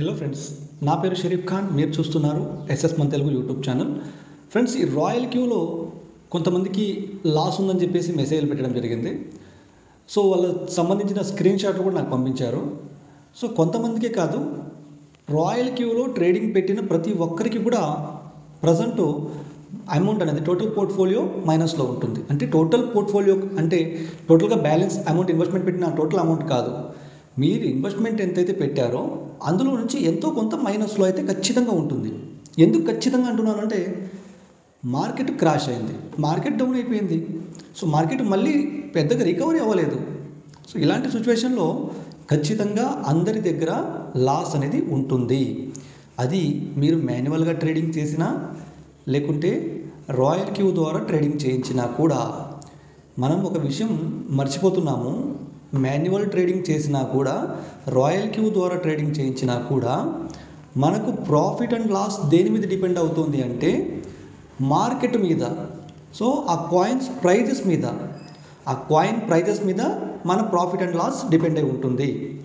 Hello friends నా పేరు షరీఫ్ ఖాన్. మీరు చూస్తున్నారు ఎస్ఎస్ మన తెలుగు యూట్యూబ్ ఛానల్. ఫ్రెండ్స్ ఈ రాయల్ క్యూలో కొంతమందికి లాస్ ఉందని చెప్పేసి మెసేజ్లు పెట్టడం జరిగింది. సో వాళ్ళకి సంబంధించిన స్క్రీన్ షాట్లు కూడా నాకు పంపించారు. సో కొంతమందికే కాదు రాయల్ క్యూలో ట్రేడింగ్ పెట్టిన ప్రతి ఒక్కరికి కూడా ప్రజెంట్ అమౌంట్ అనేది టోటల్ పోర్ట్ఫోలియో మైనస్లో ఉంటుంది. అంటే టోటల్ పోర్ట్ఫోలియో అంటే టోటల్గా బ్యాలెన్స్ అమౌంట్ ఇన్వెస్ట్మెంట్ పెట్టిన టోటల్ అమౌంట్ కాదు. మీరు ఇన్వెస్ట్మెంట్ ఎంతైతే పెట్టారో అందులో నుంచి ఎంతో కొంత మైనస్లో అయితే ఖచ్చితంగా ఉంటుంది. ఎందుకు ఖచ్చితంగా అంటున్నానంటే మార్కెట్ క్రాష్ అయింది. మార్కెట్ డౌన్ అయిపోయింది. సో మార్కెట్ మళ్ళీ పెద్దగా రికవరీ అవ్వలేదు. సో ఇలాంటి సిచ్యువేషన్లో ఖచ్చితంగా అందరి దగ్గర లాస్ అనేది ఉంటుంది. అది మీరు మాన్యువల్గా ట్రేడింగ్ చేసినా లేకుంటే రాయల్ క్యూ ద్వారా ట్రేడింగ్ చేయించినా కూడా మనం ఒక విషయం మర్చిపోతున్నాము. మాన్యువల్ ట్రేడింగ్ చేసినా కూడా రాయల్ క్యూ ద్వారా ట్రేడింగ్ చేయించినా కూడా మనకు ప్రాఫిట్ అండ్ లాస్ దేని మీద డిపెండ్ అవుతుంది అంటే మార్కెట్ మీద. సో ఆ కాయిన్స్ ప్రైజెస్ మీద. ఆ కాయిన్ ప్రైజెస్ మీద మన ప్రాఫిట్ అండ్ లాస్ డిపెండ్ అయి ఉంటుంది.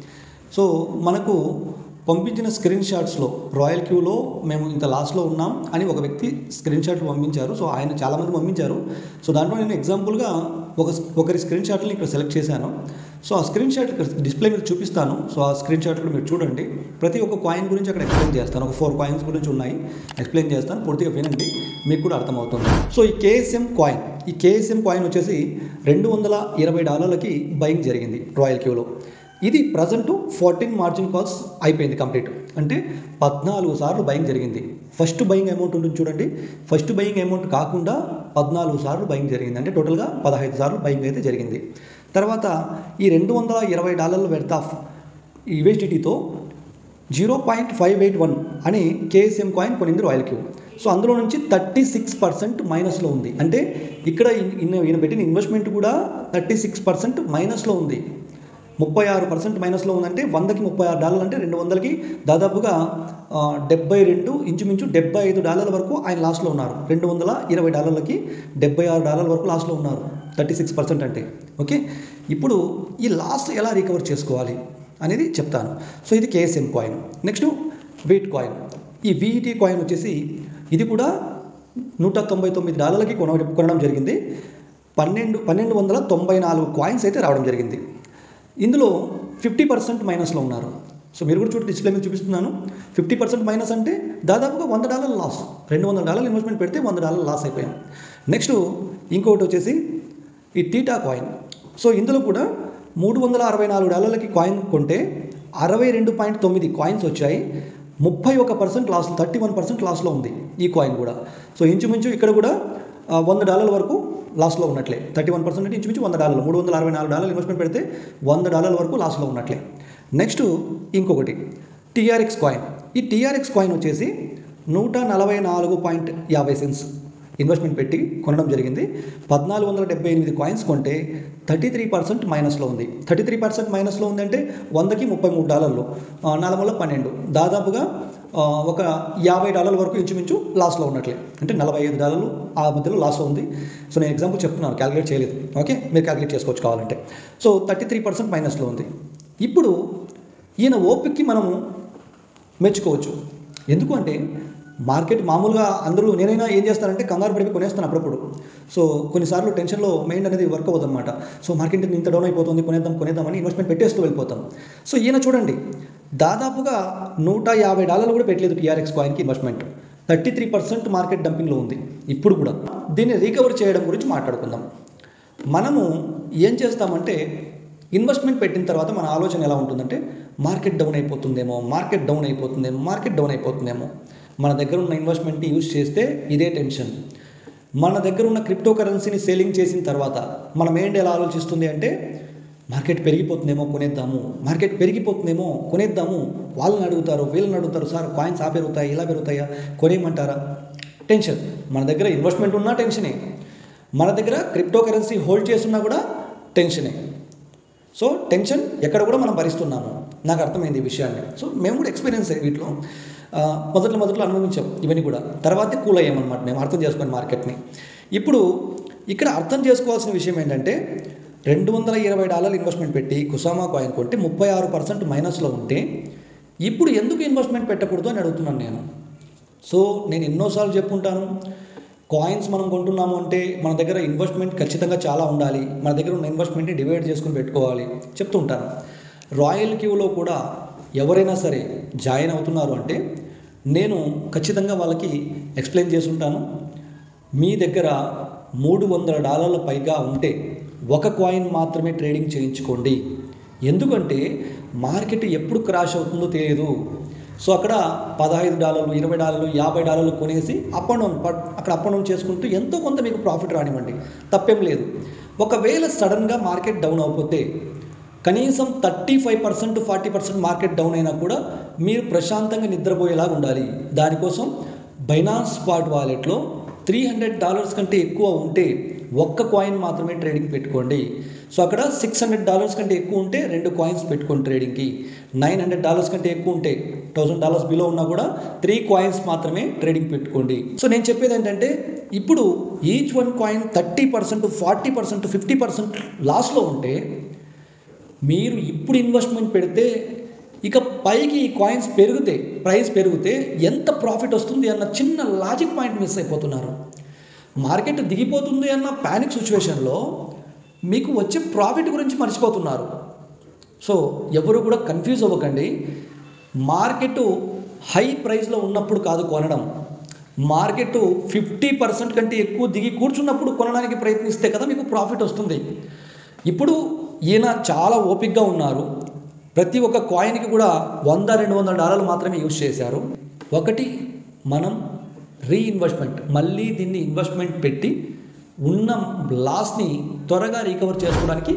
సో మనకు పంపించిన స్క్రీన్ షాట్స్లో రాయల్ క్యూలో మేము ఇంత లాస్లో ఉన్నాం అని ఒక వ్యక్తి స్క్రీన్ షాట్లు పంపించారు. సో ఆయన చాలామంది పంపించారు. సో దాంట్లో నేను ఎగ్జాంపుల్గా ఒక ఒకరి స్క్రీన్ షాట్ని ఇక్కడ సెలెక్ట్ చేశాను. సో ఆ స్క్రీన్ షాట్ డిస్ప్లే మీకు చూపిస్తాను. సో ఆ స్క్రీన్ షాట్లో మీరు చూడండి. ప్రతి ఒక్క కాయిన్ గురించి అక్కడ ఎక్స్ప్లెయిన్ చేస్తాను. ఒక ఫోర్ కాయిన్స్ గురించి ఉన్నాయి. ఎక్స్ప్లెయిన్ చేస్తాను. పూర్తిగా వినండి. మీకు కూడా అర్థమవుతుంది. సో ఈ కేఎస్ఎం కాయిన్ ఈ కేఎస్ఎం కాయిన్ వచ్చేసి రెండు వందల ఇరవై డాలర్లకి బయింగ్ జరిగింది. రాయల్ క్యూలో ఇది ప్రజెంట్ ఫోర్టీన్ మార్జిన్ కాల్స్ అయిపోయింది కంప్లీట్ అంటే పద్నాలుగు సార్లు బయింగ్ జరిగింది. ఫస్ట్ బయింగ్ అమౌంట్ ఉంటుంది చూడండి. ఫస్ట్ బయింగ్ అమౌంట్ కాకుండా పద్నాలుగు సార్లు బయింగ్ జరిగింది. అంటే టోటల్గా పదహైదు సార్లు బయింగ్ అయితే జరిగింది. తర్వాత ఈ రెండు వందల ఇరవై డాలర్ల worth of యూఎస్డిటీతో zero point five eight one అని కేఎస్ఎం కాయిన్ కొనింది రాయల్ క్యూ సో అందులో నుంచి థర్టీ సిక్స్ పర్సెంట్ మైనస్లో ఉంది. అంటే ఇక్కడ ఈయన పెట్టిన ఇన్వెస్ట్మెంట్ కూడా థర్టీ సిక్స్ పర్సెంట్ మైనస్లో ఉంది. ముప్పై ఆరు పర్సెంట్ మైనస్లో ఉందంటే వందకి ముప్పై ఆరు డాలర్లు అంటే రెండు వందలకి దాదాపుగా డెబ్బై రెండు ఇంచుమించు డెబ్బై ఐదు డాలర్ల వరకు ఆయన లాస్ట్లో ఉన్నారు. రెండు వందల ఇరవై డాలర్లకి డెబ్బై ఆరు డాలర్ల వరకు లాస్ట్లో ఉన్నారు. థర్టీ సిక్స్ పర్సెంట్ అంటే. ఓకే? ఇప్పుడు ఈ లాస్ ఎలా రికవర్ చేసుకోవాలి అనేది చెప్తాను. సో ఇది KSM coin next VET coin ఈ వీఈటీ కాయిన్ వచ్చేసి ఇది కూడా నూట తొంభై తొమ్మిది డాలర్లకి కొన కొనడం జరిగింది. పన్నెండు పన్నెండు వందల తొంభై నాలుగు కాయిన్స్ అయితే రావడం జరిగింది. ఇందులో ఫిఫ్టీ పర్సెంట్ మైనస్లో ఉన్నారు. సో మీరు కూడా చూడండి డిస్ప్లే మీద చూపిస్తున్నాను. ఫిఫ్టీ పర్సెంట్ మైనస్ అంటే దాదాపుగా వంద డాలర్ లాస్. రెండు వందల డాలర్ ఇన్వెస్ట్మెంట్ పెడితే వంద డాలర్ లాస్ అయిపోయాం. నెక్స్ట్ ఇంకొకటి వచ్చేసి ఈ టీటా కాయిన్. సో ఇందులో కూడా మూడు వందల అరవై నాలుగు డాలర్లకి కాయిన్ కొంటే అరవై రెండు పాయింట్ తొమ్మిది కాయిన్స్ వచ్చాయి. ముప్పై ఒక percent loss thirty one percent లాస్లో ఉంది ఈ కాయిన్ కూడా. సో ఇంచుమించు ఇక్కడ కూడా వంద డాలర్ల వరకు లాస్లో ఉన్నట్లే. థర్టీ వన్ పర్సెంట్ అంటే ఇంచుమించు వంద డాలర్లు. మూడు వందల అరవై నాలుగు డాలర్లు ఇన్వెస్ట్మెంట్ పెడితే వంద డాలర్ల వరకు లాస్లో ఉన్నట్లే. నెక్స్ట్ ఇంకొకటి. టీఆర్ఎక్స్ కాయిన్ ఈ టీఆర్ఎక్స్ కాయిన్ వచ్చేసి నూట నలభై నాలుగు పాయింట్ యాభై సెన్స్ ఇన్వెస్ట్మెంట్ పెట్టి కొనడం జరిగింది. పద్నాలుగు వందల డెబ్బై ఎనిమిది కాయిన్స్ కొంటే థర్టీ త్రీ పర్సెంట్ మైనస్లో ఉంది. థర్టీ త్రీ పర్సెంట్ మైనస్లో ఉందంటే వందకి ముప్పై మూడు డాలర్లు. నాలుగు వందల పన్నెండు. దాదాపుగా ఒక యాభై డాలర్ల వరకు ఇంచుమించు లాస్లో ఉన్నట్లే. అంటే నలభై ఐదు డాలర్లు ఆ మధ్యలో లాస్లో ఉంది. సో నేను ఎగ్జాంపుల్ చెప్తున్నాను క్యాలిక్యులేట్ చేయలేదు. ఓకే మీరు క్యాలిక్యులేట్ చేసుకోవచ్చు కావాలంటే. సో థర్టీ త్రీ పర్సెంట్ మైనస్లో ఉంది. ఇప్పుడు ఈయన ఓపిక్కి మనము మెచ్చుకోవచ్చు. ఎందుకు అంటే మార్కెట్ మామూలుగా అందరూ నేనైనా ఏం చేస్తానంటే కంగారు పడిపోయి కొనేస్తాను అప్పుడప్పుడు. సో కొన్నిసార్లు టెన్షన్లో మైండ్ అనేది వర్క్ అవ్వదు అనమాట సో మార్కెట్ ఇంత డౌన్ అయిపోతుంది కొనేద్దాం కొనేద్దామని ఇన్వెస్ట్మెంట్ పెట్టేస్తూ వెళ్ళిపోతాం. సో ఈయన చూడండి దాదాపుగా నూట యాభై డాలర్లు కూడా పెట్టలేదు TRX కాయిన్కి investment thirty three percent market డంపింగ్లో ఉంది. ఇప్పుడు కూడా. దీన్ని రీకవర్ చేయడం గురించి మాట్లాడుకుందాం. మనము ఏం చేస్తామంటే ఇన్వెస్ట్మెంట్ పెట్టిన తర్వాత మన ఆలోచన ఎలా ఉంటుందంటే మార్కెట్ డౌన్ అయిపోతుందేమో మార్కెట్ డౌన్ అయిపోతుందేమో మార్కెట్ డౌన్ అయిపోతుందేమో. మన దగ్గర ఉన్న ఇన్వెస్ట్మెంట్ని యూజ్ చేస్తే ఇదే టెన్షన్ మన దగ్గర ఉన్న క్రిప్టో కరెన్సీని సేలింగ్ చేసిన తర్వాత మనం ఏంటి ఎలా ఆలోచిస్తుంది అంటే మార్కెట్ పెరిగిపోతుందేమో కొనేద్దాము మార్కెట్ పెరిగిపోతుందేమో కొనేద్దాము వాళ్ళని అడుగుతారు వీళ్ళని అడుగుతారు సార్ కాయిన్స్ ఆ పెరుగుతాయి ఇలా పెరుగుతాయా కొనేయమంటారా? టెన్షన్ మన దగ్గర ఇన్వెస్ట్మెంట్ ఉన్నా టెన్షనే మన దగ్గర క్రిప్టో కరెన్సీ హోల్డ్ చేస్తున్నా కూడా టెన్షనే సో టెన్షన్ ఎక్కడ కూడా మనం భరిస్తున్నాము. నాకు అర్థమైంది ఈ విషయాన్ని. సో మేము కూడా ఎక్స్పీరియన్స్ అయ్యి వీటిలో. మొదట్లో మొదట్లో అనుభవించాం ఇవన్నీ కూడా. తర్వాతే కూల్ అయ్యామన్నమాట మేము అర్థం చేసుకుని మార్కెట్ని ఇప్పుడు ఇక్కడ అర్థం చేసుకోవాల్సిన విషయం ఏంటంటే రెండు వందల ఇరవై డాలర్లు ఇన్వెస్ట్మెంట్ పెట్టి కుసామా కాయిన్ కొంటే ముప్పై ఆరు పర్సెంట్ మైనస్లో ఉంటే ఇప్పుడు ఎందుకు ఇన్వెస్ట్మెంట్ పెట్టకూడదు అని అడుగుతున్నాను నేను. సో నేను ఎన్నోసార్లు చెప్పుంటాను కాయిన్స్ మనం కొంటున్నాము అంటే మన దగ్గర ఇన్వెస్ట్మెంట్ ఖచ్చితంగా చాలా ఉండాలి మన దగ్గర ఉన్న ఇన్వెస్ట్మెంట్ని డివైడ్ చేసుకుని పెట్టుకోవాలి చెప్తూ ఉంటాను రాయల్ క్యూలో కూడా ఎవరైనా సరే జాయిన్ అవుతున్నారు అంటే నేను ఖచ్చితంగా వాళ్ళకి ఎక్స్ప్లెయిన్ చేస్తుంటాను. మీ దగ్గర మూడు వందల డాలర్ల పైగా ఉంటే ఒక కాయిన్ మాత్రమే ట్రేడింగ్ చేయించుకోండి. ఎందుకంటే మార్కెట్ ఎప్పుడు క్రాష్ అవుతుందో తెలియదు. సో అక్కడ పదహైదు డాలర్లు ఇరవై డాలర్లు యాభై డాలర్లు కొనేసి అప్ అండ్ డౌన్ అక్కడ అప్ అండ్ డౌన్ చేసుకుంటూ ఎంతో కొంత మీకు ప్రాఫిట్ రానివ్వండి. తప్పేం లేదు. ఒకవేళ సడన్గా మార్కెట్ డౌన్ అయిపోతే కనీసం thirty five percent forty percent market down అయినా కూడా మీరు ప్రశాంతంగా నిద్రపోయేలాగా ఉండాలి. దానికోసం బైనాన్స్ స్పాట్ వాలెట్లో త్రీ హండ్రెడ్ డాలర్స్ కంటే ఎక్కువ ఉంటే ఒక్క కాయిన్ మాత్రమే ట్రేడింగ్ పెట్టుకోండి. సో అక్కడ సిక్స్ హండ్రెడ్ డాలర్స్ కంటే ఎక్కువ ఉంటే రెండు కాయిన్స్ పెట్టుకోండి ట్రేడింగ్కి నైన్ హండ్రెడ్ డాలర్స్ కంటే ఎక్కువ ఉంటే థౌసండ్ డాలర్స్ బిలో ఉన్నా కూడా త్రీ కాయిన్స్ మాత్రమే ట్రేడింగ్ పెట్టుకోండి. సో నేను చెప్పేది ఏంటంటే ఇప్పుడు each one coin thirty percent forty percent fifty percent లాస్లో ఉంటే మీరు ఇప్పుడు ఇన్వెస్ట్మెంట్ పెడితే ఇక పైకి ఈ కాయిన్స్ పెరిగితే ప్రైస్ పెరిగితే ఎంత ప్రాఫిట్ వస్తుంది అన్న చిన్న లాజిక్ పాయింట్ మిస్ అయిపోతున్నారు. మార్కెట్ దిగిపోతుంది అన్న ప్యానిక్ సిచ్యువేషన్లో మీకు వచ్చే ప్రాఫిట్ గురించి మర్చిపోతున్నారు. సో ఎవరు కూడా కన్ఫ్యూజ్ అవ్వకండి. మార్కెట్ హై ప్రైస్లో ఉన్నప్పుడు కాదు కొనడం. మార్కెట్ ఫిఫ్టీ పర్సెంట్ కంటే ఎక్కువ దిగి కూర్చున్నప్పుడు కొనడానికి ప్రయత్నిస్తే కదా మీకు ప్రాఫిట్ వస్తుంది. ఇప్పుడు ఈయన చాలా ఓపిక్గా ఉన్నారు. ప్రతి ఒక్క కాయిన్కి కూడా వంద రెండు వందల డాలర్లు మాత్రమే యూజ్ చేశారు. ఒకటి మనం రీఇన్వెస్ట్మెంట్ మళ్ళీ దీన్ని ఇన్వెస్ట్మెంట్ పెట్టి ఉన్న లాస్ని త్వరగా రికవర్ చేసుకోవడానికి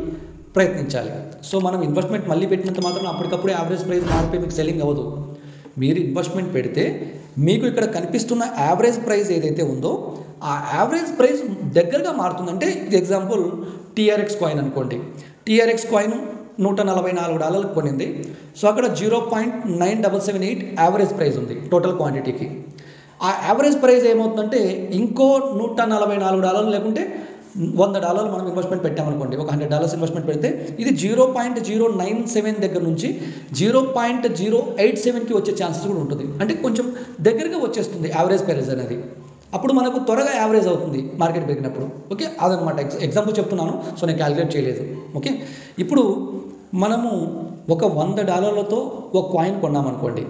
ప్రయత్నించాలి. సో మనం ఇన్వెస్ట్మెంట్ మళ్ళీ పెట్టినంత మాత్రం అప్పటికప్పుడు యావరేజ్ ప్రైస్ మారిపోయి మీకు సెల్లింగ్ అవ్వదు. మీరు ఇన్వెస్ట్మెంట్ పెడితే మీకు ఇక్కడ కనిపిస్తున్న యావరేజ్ ప్రైస్ ఏదైతే ఉందో ఆ యావరేజ్ ప్రైస్ దగ్గరగా మారుతుందంటే ఎగ్జాంపుల్ టీఆర్ఎక్స్ కాయిన్ అనుకోండి. టీఆర్ఎక్స్ కాయిన్ నూట నలభై నాలుగు డాలర్లకు కొనింది. సో అక్కడ zero point nine double seven eight average price ఉంది టోటల్ క్వాంటిటీకి ఆ యావరేజ్ ప్రైస్ ఏమవుతుందంటే ఇంకో నూట నలభై నాలుగు డాలర్లు లేకుంటే వంద డాలర్లు మనం ఇన్వెస్ట్మెంట్ పెట్టామనుకోండి. ఒక హండ్రెడ్ డాలర్స్ ఇన్వెస్ట్మెంట్ పెడితే ఇది zero point zero nine seven దగ్గర నుంచి జీరో పాయింట్ జీరో ఎయిట్ సెవెన్కి వచ్చే ఛాన్సెస్ కూడా ఉంటుంది. అంటే కొంచెం దగ్గరగా వచ్చేస్తుంది యావరేజ్ ప్రైస్ అనేది. అప్పుడు మనకు త్వరగా యావరేజ్ అవుతుంది మార్కెట్ పెరిగినప్పుడు. ఓకే? అదనమాట. ఎగ్జ ఎగ్జాంపుల్ చెప్తున్నాను. సో నేను క్యాలిక్యులేట్ చేయలేదు. ఓకే? ఇప్పుడు మనము ఒక వంద డాలర్లతో ఒక కాయిన్ కొన్నామనుకోండి.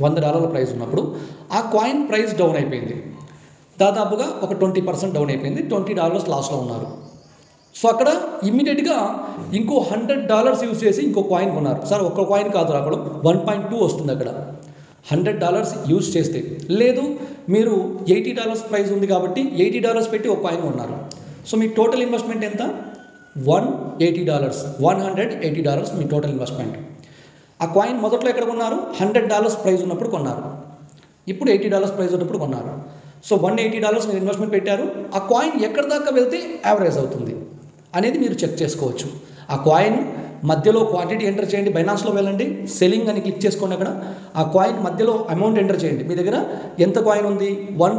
వంద డాలర్ల ప్రైస్ ఉన్నప్పుడు ఆ కాయిన్ ప్రైస్ డౌన్ అయిపోయింది. దాదాపుగా ఒక ట్వంటీ పర్సెంట్ డౌన్ అయిపోయింది. ట్వంటీ డాలర్స్ లాస్లో ఉన్నారు. సో అక్కడ ఇమ్మీడియట్గా ఇంకో హండ్రెడ్ డాలర్స్ యూజ్ చేసి ఇంకో కాయిన్ కొన్నారు. సార్ ఒక్క కాయిన్ కాదు అక్కడ వన్ పాయింట్ టూ వస్తుంది అక్కడ. హండ్రెడ్ డాలర్స్ యూజ్ చేస్తే. లేదు మీరు ఎయిటీ డాలర్స్ ప్రైస్ ఉంది కాబట్టి ఎయిటీ డాలర్స్ పెట్టి ఒక కాయిన్ కొన్నారు. సో మీ టోటల్ ఇన్వెస్ట్మెంట్ ఎంత? One eighty dollars one hundred eighty dollars మీ టోటల్ ఇన్వెస్ట్మెంట్ ఆ కాయిన్ మొదట్లో ఎక్కడ కొన్నారు? హండ్రెడ్ డాలర్స్ ప్రైస్ ఉన్నప్పుడు కొన్నారు. ఇప్పుడు ఎయిటీ డాలర్స్ ప్రైస్ ఉన్నప్పుడు కొన్నారు. సో వన్ ఎయిటీ డాలర్స్ మీరు ఇన్వెస్ట్మెంట్ పెట్టారు. ఆ కాయిన్ ఎక్కడి దాకా వెళ్తే యావరేజ్ అవుతుంది అనేది మీరు చెక్ చేసుకోవచ్చు. ఆ కాయిన్ మధ్యలో క్వాంటిటీ ఎంటర్ చేయండి. బైనాన్స్లో వెళ్ళండి. సెల్లింగ్ అని క్లిక్ చేసుకోండి అక్కడ. ఆ కాయిన్ మధ్యలో అమౌంట్ ఎంటర్ చేయండి. మీ దగ్గర ఎంత కాయిన్ ఉంది? వన్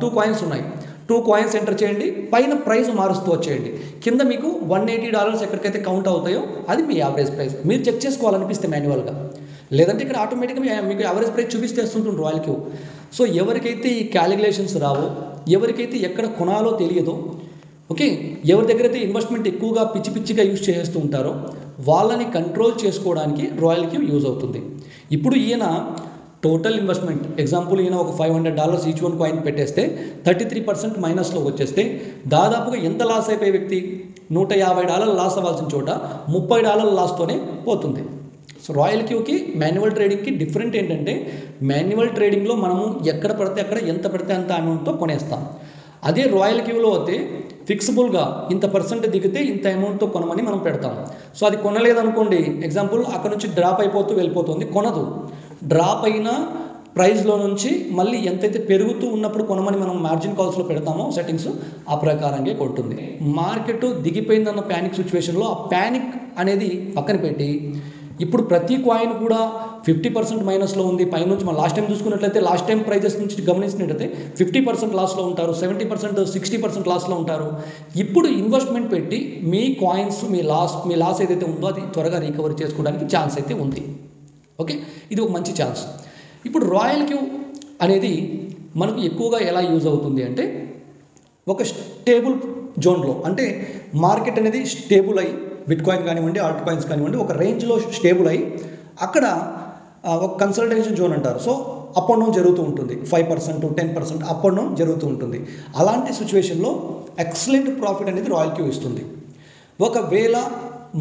టూ కాయిన్స్ ఉన్నాయి. టూ కాయిన్స్ ఎంటర్ చేయండి పైన ప్రైస్ మారుస్తూ వచ్చేయండి. కింద మీకు వన్ ఎయిటీ డాలర్స్ ఎక్కడికైతే కౌంట్ అవుతాయో అది మీ యావరేజ్ ప్రైస్ మీరు చెక్ చేసుకోవాలనిపిస్తే మాన్యువల్గా లేదంటే ఇక్కడ ఆటోమేటిక్గా మీకు యావరేజ్ ప్రైస్ చూపిస్తేస్తుంటుంది రాయల్ క్యూ సో ఎవరికైతే ఈ క్యాలిక్యులేషన్స్ రావో ఎవరికైతే ఎక్కడ కొనాలో తెలియదో ఓకే ఎవరి దగ్గర అయితే ఇన్వెస్ట్మెంట్ ఎక్కువగా పిచ్చి పిచ్చిగా యూజ్ చేస్తూ ఉంటారో వాళ్ళని కంట్రోల్ చేసుకోవడానికి రాయల్ క్యూ యూజ్ అవుతుంది. ఇప్పుడు ఈయన టోటల్ ఇన్వెస్ట్మెంట్ ఎగ్జాంపుల్ ఈయన ఒక five hundred dollars each one coin పెట్టేస్తే థర్టీ త్రీ పర్సెంట్ మైనస్లో వచ్చేస్తే దాదాపుగా ఎంత లాస్ అయిపోయే వ్యక్తి? నూట యాభై డాలర్లు లాస్ అవ్వాల్సిన చోట ముప్పై డాలర్ల లాస్తోనే పోతుంది. సో రాయల్ క్యూకి మాన్యువల్ ట్రేడింగ్కి డిఫరెంట్ ఏంటంటే మాన్యువల్ ట్రేడింగ్లో మనము ఎక్కడ పడితే అక్కడ ఎంత పడితే అంత అమౌంట్తో కొనేస్తాం. అదే రాయల్ క్యూలో అయితే ఫిక్సిబుల్గా ఇంత పర్సెంట్ దిగితే ఇంత అమౌంట్తో కొనమని మనం పెడతాం. సో అది కొనలేదనుకోండి ఎగ్జాంపుల్ అక్కడ నుంచి డ్రాప్ అయిపోతూ వెళ్ళిపోతుంది కొనదు. డ్రాప్ అయిన ప్రైస్లో నుంచి మళ్ళీ ఎంతైతే పెరుగుతూ ఉన్నప్పుడు కొనమని మనం మార్జిన్ కాల్స్లో పెడతామో సెట్టింగ్స్ ఆ ప్రకారంగా కొంటుంది మార్కెట్ దిగిపోయిందన్న ప్యానిక్ సిచ్యువేషన్లో ఆ ప్యానిక్ అనేది పక్కన పెట్టి ఇప్పుడు ప్రతి కాయిన్ కూడా ఫిఫ్టీ పర్సెంట్ మైనస్లో ఉంది. పైనుంచి మనం లాస్ట్ టైం చూసుకున్నట్లయితే లాస్ట్ టైం ప్రైజెస్ నుంచి గమనించినట్లయితే ఫిఫ్టీ పర్సెంట్ లాస్లో ఉంటారు. సెవెంటీ పర్సెంట్ సిక్స్టీ పర్సెంట్ లాస్లో ఉంటారు. ఇప్పుడు ఇన్వెస్ట్మెంట్ పెట్టి మీ కాయిన్స్ మీ లాస్ మీ లాస్ ఏదైతే ఉందో అది త్వరగా రికవర్ చేసుకోవడానికి ఛాన్స్ అయితే ఉంది. ఓకే? ఇది ఒక మంచి ఛాన్స్. ఇప్పుడు రాయల్ క్యూ అనేది మనకు ఎక్కువగా ఎలా యూజ్ అవుతుంది అంటే ఒక స్టేబుల్ జోన్లో అంటే మార్కెట్ అనేది స్టేబుల్ అయ్యి బిట్ కాయిన్ కానివ్వండి ఆల్ట్ కాయిన్స్ కానివ్వండి ఒక రేంజ్లో స్టేబుల్ అయ్యి అక్కడ ఒక కన్సల్టేషన్ జోన్ అంటారు. సో అప్ అండ్ డౌన్ జరుగుతూ ఉంటుంది. Five percent ten percent up and down జరుగుతూ ఉంటుంది. అలాంటి సిచ్యువేషన్లో ఎక్సలెంట్ ప్రాఫిట్ అనేది రాయల్ క్యూ ఇస్తుంది. ఒకవేళ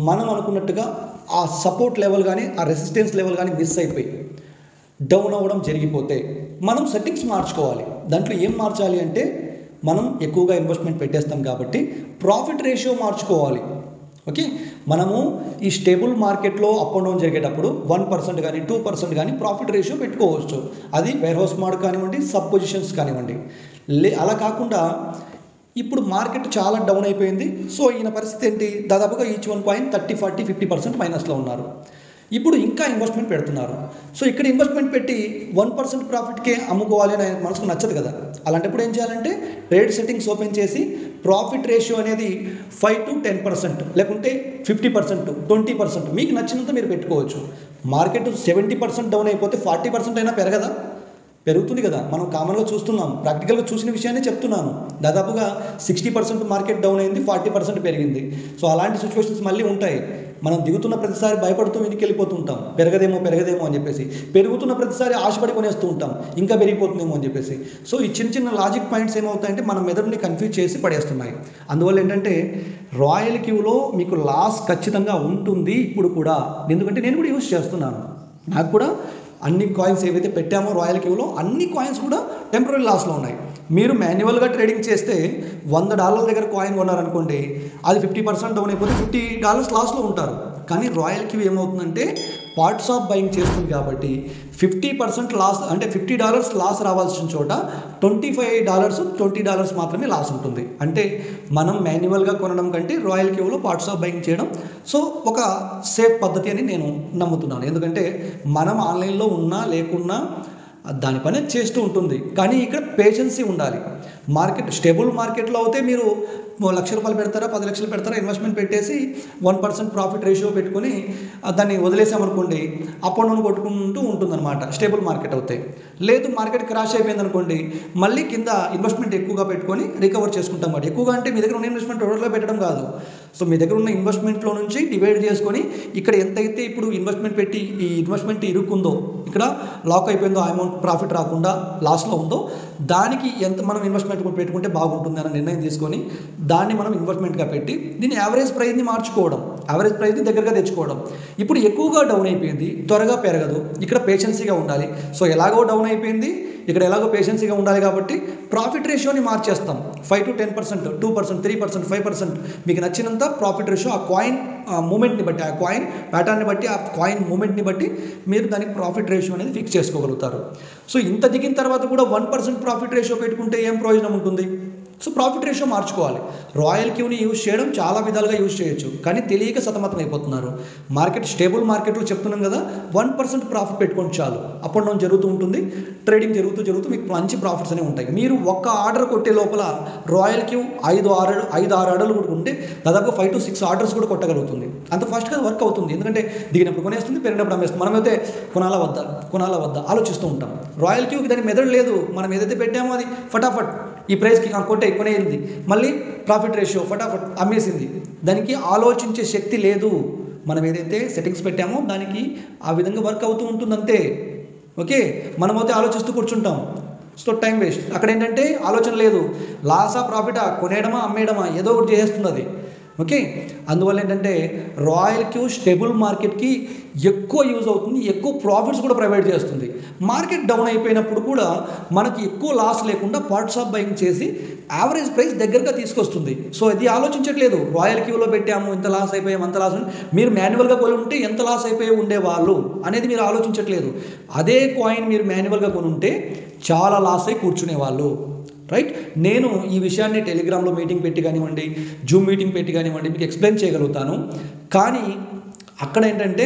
మనం అనుకున్నట్టుగా ఆ సపోర్ట్ లెవెల్ కానీ ఆ రెసిస్టెన్స్ లెవెల్ కానీ మిస్ అయిపోయి డౌన్ అవ్వడం జరిగిపోతే మనం సెట్టింగ్స్ మార్చుకోవాలి. దాంట్లో ఏం మార్చాలి అంటే మనం ఎక్కువగా ఇన్వెస్ట్మెంట్ పెట్టేస్తాం కాబట్టి ప్రాఫిట్ రేషియో మార్చుకోవాలి. ఓకే మనము ఈ స్టేబుల్ మార్కెట్లో అప్ అండ్ డౌన్ జరిగేటప్పుడు వన్ పర్సెంట్ కానీ టూ పర్సెంట్ కానీ ప్రాఫిట్ రేషియో పెట్టుకోవచ్చు. అది వేర్ హౌస్ మార్క్ కానివ్వండి సబ్ పొజిషన్స్ కానివ్వండి. లే అలా కాకుండా ఇప్పుడు మార్కెట్ చాలా డౌన్ అయిపోయింది. సో ఈయన పరిస్థితి ఏంటి? దాదాపుగా each one point thirty forty fifty percent మైనస్లో ఉన్నారు. ఇప్పుడు ఇంకా ఇన్వెస్ట్మెంట్ పెడుతున్నారు. సో ఇక్కడ ఇన్వెస్ట్మెంట్ పెట్టి వన్ పర్సెంట్ ప్రాఫిట్కే అమ్ముకోవాలి అని మనసుకు నచ్చదు కదా. అలాంటప్పుడు ఏం చేయాలంటే రేట్ సెట్టింగ్స్ ఓపెన్ చేసి ప్రాఫిట్ రేషియో అనేది ఫైవ్ టు టెన్ పర్సెంట్ లేకుంటే ఫిఫ్టీ పర్సెంట్ ట్వంటీ పర్సెంట్ మీకు నచ్చినంత మీరు పెట్టుకోవచ్చు. మార్కెట్ సెవెంటీ పర్సెంట్ డౌన్ అయిపోతే ఫార్టీ పర్సెంట్ అయినా పెరగదా? పెరుగుతుంది కదా. మనం కామన్గా చూస్తున్నాం. ప్రాక్టికల్గా చూసిన విషయాన్ని చెప్తున్నాను. దాదాపుగా సిక్స్టీ పర్సెంట్ మార్కెట్ డౌన్ అయింది ఫార్టీ పర్సెంట్ పెరిగింది. సో అలాంటి సిచ్యువేషన్స్ మళ్ళీ ఉంటాయి. మనం దిగుతున్న ప్రతిసారి భయపడుతూ ఇంటికి వెళ్ళిపోతూ ఉంటాం. పెరగదేమో పెరగదేమో అని చెప్పేసి. పెరుగుతున్న ప్రతిసారి ఆశపడి కొనేస్తూ ఉంటాం. ఇంకా పెరిగిపోతుందేమో అని చెప్పేసి. సో ఈ చిన్న చిన్న లాజిక్ పాయింట్స్ ఏమవుతాయంటే మన మెదడుని కన్ఫ్యూజ్ చేసి పడేస్తున్నాయి. అందువల్ల ఏంటంటే రాయల్ క్యూలో మీకు లాస్ ఖచ్చితంగా ఉంటుంది ఇప్పుడు కూడా. ఎందుకంటే నేను కూడా యూస్ చేస్తున్నాను. నాకు కూడా అన్ని కాయిన్స్ ఏవైతే పెట్టామో రాయల్ క్యూలో అన్ని కాయిన్స్ కూడా టెంపరీ లాస్లో ఉన్నాయి. మీరు మాన్యువల్గా ట్రేడింగ్ చేస్తే వంద డాలర్ల దగ్గర కాయిన్ కొన్నారనుకోండి అది ఫిఫ్టీ పర్సెంట్ డౌన్ అయిపోతే ఫిఫ్టీ డాలర్స్ లాస్లో ఉంటారు. కానీ రాయల్ క్యూ ఏమవుతుందంటే పార్ట్స్ ఆఫ్ బయింగ్ చేస్తుంది కాబట్టి ఫిఫ్టీ పర్సెంట్ లాస్ అంటే ఫిఫ్టీ డాలర్స్ లాస్ రావాల్సిన చోట twenty five dollars twenty dollars మాత్రమే లాస్ ఉంటుంది. అంటే మనం మాన్యువల్గా కొనడం కంటే రాయల్ క్యూలో పార్ట్స్ ఆఫ్ బయింగ్ చేయడం. సో ఒక సేఫ్ పద్ధతి అని నేను నమ్ముతున్నాను. ఎందుకంటే మనం ఆన్లైన్లో ఉన్నా లేకున్నా దాని పని చేస్తూ ఉంటుంది. కానీ ఇక్కడ పేషెన్సీ ఉండాలి. మార్కెట్ స్టేబుల్ మార్కెట్లో అయితే మీరు లక్ష రూపాయలు పెడతారా పది లక్షలు పెడతారా ఇన్వెస్ట్మెంట్ పెట్టేసి వన్ పర్సెంట్ ప్రాఫిట్ రేషియో పెట్టుకొని దాన్ని వదిలేసామనుకోండి అప్ అండ్ డౌన్ కొట్టుకుంటూ ఉంటుందన్నమాట. స్టేబుల్ మార్కెట్ అవుతాయి లేదు మార్కెట్ క్రాష్ అయిపోయింది అనుకోండి మళ్ళీ కింద ఇన్వెస్ట్మెంట్ ఎక్కువగా పెట్టుకొని రికవర్ చేసుకుంటాం అన్నమాట. ఎక్కువగా అంటే మీ దగ్గర ఉన్న ఇన్వెస్ట్మెంట్ టోటల్గా పెట్టడం కాదు. సో మీ దగ్గర ఉన్న ఇన్వెస్ట్మెంట్లో నుంచి డివైడ్ చేసుకొని ఇక్కడ ఎంతైతే ఇప్పుడు ఇన్వెస్ట్మెంట్ పెట్టి ఈ ఇన్వెస్ట్మెంట్ ఇరుక్కుందో ఇక్కడ లాక్ అయిపోయిందో ఆ అమౌంట్ ప్రాఫిట్ రాకుండా లాస్లో ఉందో దానికి ఎంత మనం ఇన్వెస్ట్మెంట్ పెట్టుకుంటే బాగుంటుంది అన్న నిర్ణయం తీసుకొని దాన్ని మనం ఇన్వెస్ట్మెంట్గా పెట్టి దీని యావరేజ్ ప్రైస్ని మార్చుకోవడం యావరేజ్ ప్రైస్ని దగ్గరగా తెచ్చుకోవడం. ఇప్పుడు ఎక్కువగా డౌన్ అయిపోయింది త్వరగా పెరగదు. ఇక్కడ పేషెన్సీగా ఉండాలి. సో ఎలాగో డౌన్ అయిపోయింది ఇక్కడ ఎలాగో పేషెన్సీగా ఉండాలి కాబట్టి ప్రాఫిట్ రేషియోని మార్చేస్తాం. Five to ten percent two percent three percent five percent మీకు నచ్చినంత ప్రాఫిట్ రేషియో ఆ కాయిన్ మూమెంట్ని బట్టి ఆ కాయిన్ ప్యాటర్న్ని బట్టి ఆ కాయిన్ మూమెంట్ని బట్టి మీరు దానికి ప్రాఫిట్ రేషియో అనేది ఫిక్స్ చేసుకోగలుగుతారు. సో ఇంత దిగిన తర్వాత కూడా వన్ పర్సెంట్ ప్రాఫిట్ రేషియో పెట్టుకుంటే ఏం ప్రయోజనం ఉంటుంది? సో ప్రాఫిట్ రేషియో మార్చుకోవాలి. రాయల్ క్యూని యూజ్ చేయడం చాలా విధాలుగా యూజ్ చేయొచ్చు. కానీ తెలియక సతమతం అయిపోతున్నారు. మార్కెట్ స్టేబుల్ మార్కెట్లో చెప్తున్నాం కదా వన్ పర్సెంట్ ప్రాఫిట్ పెట్టుకోండి చాలు. అప్ అండ్ డౌన్ జరుగుతూ ఉంటుంది. ట్రేడింగ్ జరుగుతూ జరుగుతూ మీకు మంచి ప్రాఫిట్స్ అనేవి ఉంటాయి. మీరు ఒక్క ఆర్డర్ కొట్టే లోపల రాయల్ క్యూ ఐదు ఆరు ఐదు ఆరు ఆర్డర్లు కూడా ఉంటే దాదాపు ఫైవ్ టు సిక్స్ ఆర్డర్స్ కూడా కొట్టగలుగుతుంది. అంత ఫాస్ట్గా వర్క్ అవుతుంది. ఎందుకంటే దిగినప్పుడు కొనేస్తుంది పెరిగినప్పుడు అమ్మేస్తుంది. మనమైతే కొనాలా వద్దా? కొనాలా వద్దా? ఆలోచిస్తూ ఉంటాం. రాయల్ క్యూకి దాని మెదడు లేదు. మనం ఏదైతే పెట్టామో అది ఫటాఫట్. ఈ ప్రైస్కి కొంటే కొట్టే మళ్ళీ ప్రాఫిట్ రేషియో ఫటాఫట్ అమ్మేసింది. దానికి ఆలోచించే శక్తి లేదు. మనం ఏదైతే సెట్టింగ్స్ పెట్టామో దానికి ఆ విధంగా వర్క్ అవుతూ ఉంటుంది అంతే ఓకే? మనమైతే ఆలోచిస్తూ కూర్చుంటాం. So time waste. అక్కడ ఏంటంటే ఆలోచన లేదు. లాసా ప్రాఫిటా కొనేయడమా అమ్మేయడమా? ఏదో ఒకటి చేసేస్తుంది అది ఓకే? అందువల్ల ఏంటంటే రాయల్ క్యూ స్టేబుల్ మార్కెట్కి ఎక్కువ యూజ్ అవుతుంది ఎక్కువ ప్రాఫిట్స్ కూడా ప్రొవైడ్ చేస్తుంది. మార్కెట్ డౌన్ అయిపోయినప్పుడు కూడా మనకి ఎక్కువ లాస్ లేకుండా పార్ట్స్ ఆఫ్ బయింగ్ చేసి యావరేజ్ ప్రైస్ దగ్గరగా తీసుకొస్తుంది. సో ఇది ఆలోచించట్లేదు. రాయల్ క్యూలో పెట్టాము ఇంత లాస్ అయిపోయాము అంత లాస్ మీరు మాన్యువల్గా కొని ఉంటే ఎంత లాస్ అయిపోయి ఉండేవాళ్ళు అనేది మీరు ఆలోచించట్లేదు. అదే కాయిన్ మీరు మాన్యువల్గా కొని ఉంటే చాలా లాస్ అయి కూర్చునేవాళ్ళు. రైట్ నేను ఈ విషయాన్ని టెలిగ్రామ్లో మీటింగ్ పెట్టి కానివ్వండి జూమ్ మీటింగ్ పెట్టి కానివ్వండి మీకు ఎక్స్ప్లెయిన్ చేయగలుగుతాను. కానీ అక్కడ ఏంటంటే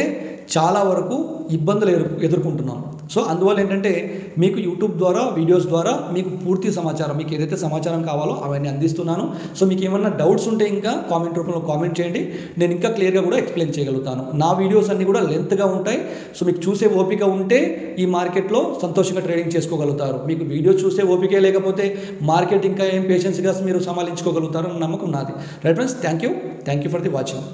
చాలా వరకు ఇబ్బందులు ఎదురు ఎదుర్కొంటున్నాం సో అందువల్ల ఏంటంటే మీకు యూట్యూబ్ ద్వారా వీడియోస్ ద్వారా మీకు పూర్తి సమాచారం మీకు ఏదైతే సమాచారం కావాలో అవన్నీ అందిస్తున్నాను. సో మీకు ఏమన్నా డౌట్స్ ఉంటే ఇంకా కామెంట్ రూపంలో కామెంట్ చేయండి. నేను ఇంకా క్లియర్గా కూడా ఎక్స్ప్లెయిన్ చేయగలుగుతాను. నా వీడియోస్ అన్నీ కూడా లెంత్గా ఉంటాయి. సో మీకు చూసే ఓపిక ఉంటే ఈ మార్కెట్లో సంతోషంగా ట్రేడింగ్ చేసుకోగలుగుతారు. మీకు వీడియో చూసే ఓపిక లేకపోతే మార్కెట్ ఇంకా ఏం పేషెన్స్గా మీరు సమాలించుకోగలుగుతారు అన్న నమ్మకం నాది. Right friends thank you thank you for the watching.